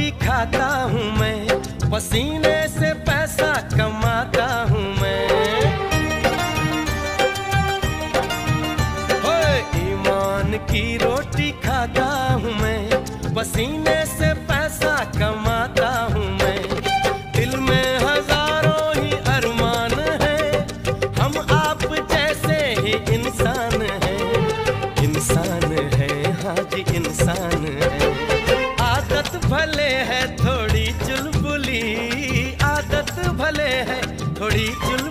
खाता हूँ मैं। पसीने से पैसा कमाता हूँ मैं। ईमान की रोटी खाता हूँ मैं। पसीने से पैसा कमाता हूँ मैं। दिल में हज़ारों ही अरमान है। हम आप जैसे ही इंसान हैं। इंसान है हाँ जी, इंसान है। है थोड़ी चुलबुली आदत भले है थोड़ी चुल